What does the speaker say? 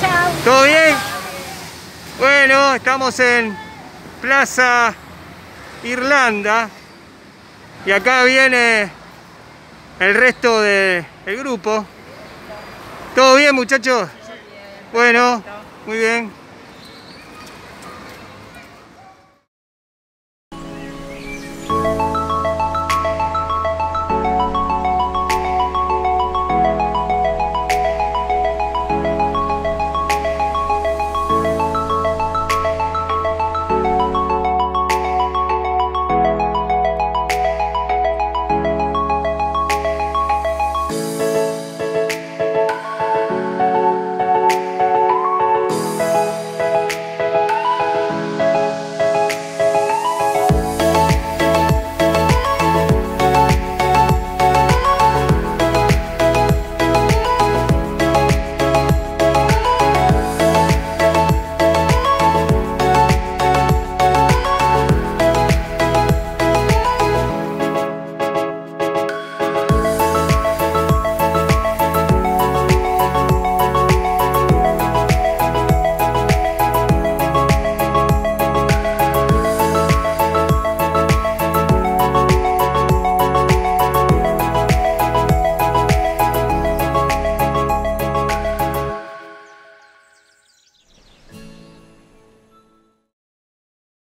Chao. ¿Todo bien? Bueno, estamos en Plaza Irlanda y acá viene el resto del grupo. ¿Todo bien muchachos? Bueno, muy bien.